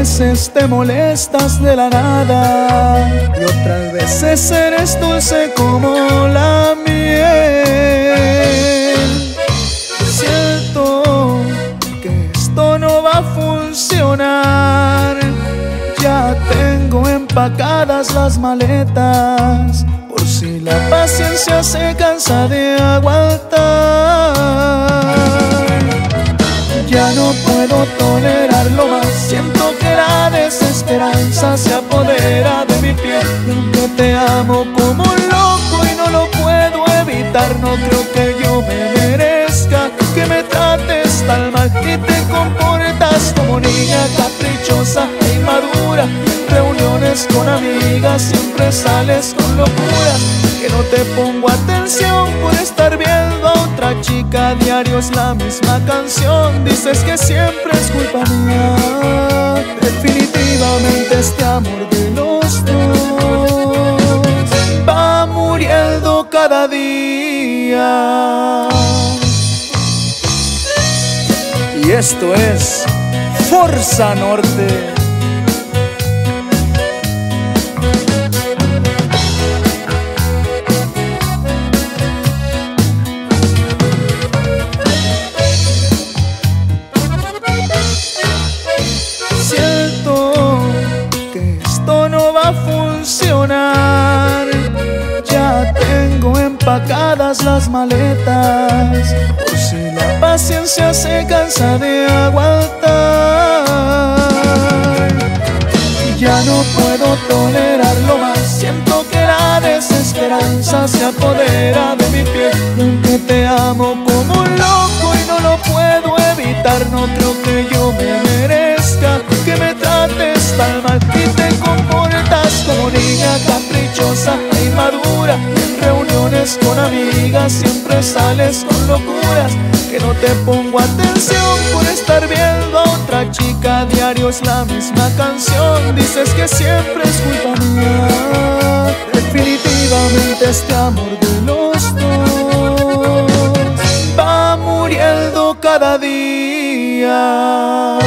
veces te molestas de la nada y otras veces eres dulce como la miel. Siento que esto no va a funcionar. Ya tengo empacadas las maletas por si la paciencia se cansa de aguantar. No puedo tolerarlo más. Siento que la desesperanza se apodera de mi piel. Y aunque te amo como un loco y no lo puedo evitar. No creo que yo me merezca que me trates tan mal. Y te comportas como niña caprichosa e inmadura Con amigas siempre sales con locura. Que no te pongo atención por estar viendo a otra chica Diario es la misma canción. Dices que siempre es culpa mía. Definitivamente este amor de los dos Va muriendo cada día. Y esto es Forza Norte empacadas las maletas. Por si la paciencia se cansa de aguantar. Ya no puedo tolerarlo más. Siento que la desesperanza se apodera de mi piel con amigas siempre sales con locuras. Que no te pongo atención por estar viendo a otra chica Diario es la misma canción. Dices que siempre es culpa mía. Definitivamente este amor de los dos Va muriendo cada día